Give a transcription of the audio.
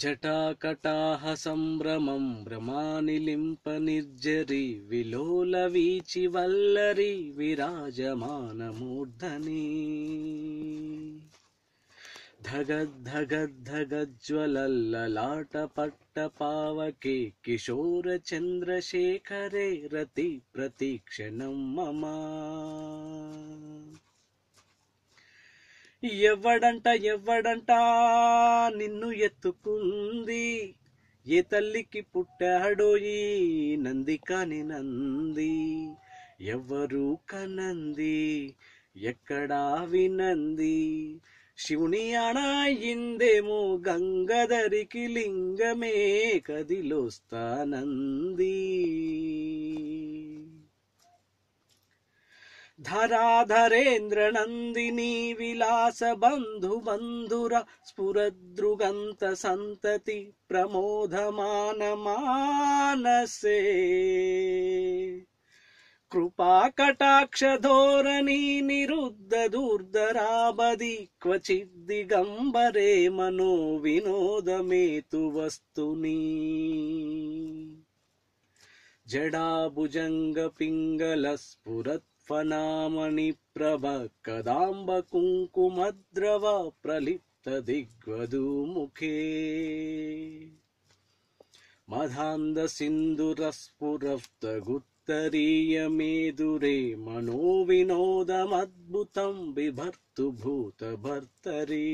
जटाकटाह सम्भ्रमं भ्रमानिलिम्प निर्जरि विलोलवीचि वल्लरि विराजमानमूर्धनि। धगद्धगद्धगज्ज्वलल्ललाटपट्टपावके किशोरचन्द्रशेखरे रति प्रतीक्षणं मम ఎవడంట ఎవడంట నిన్ను ఎత్తుకుంది. ఏ తల్లికి పుట్టాడోయి నంది కాని నంది. ఎవరు కనంది? ఎక్కడా వినంది? శివుని అణాయిందేమో గంగధరికి లింగమే కదిలోస్తానంది. धराधरेन्द्रनन्दिनी विलासबन्धुबन्धुर विलास बन्धुबन्धुर सन्तति प्रमोद कृपाकटाक्षधोरणी निरुद्ध दुर्दराबदि क्वचिद्दिगम्बरे मनो विनोदमेतु वस्तुनि जडाभुजङ्गपिङ्गलस्फुरत् फनामणि प्रभ फनामणिप्रभकदाम्बकुङ्कुमद्रव प्रलिप्तदिग्वधुमुखे मधान्धसिस्पुरप्तगुत्तरीयमेदुरे मनोविनोदमद्भुतं बिभर्तु भूतभर्तरि।